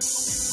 Música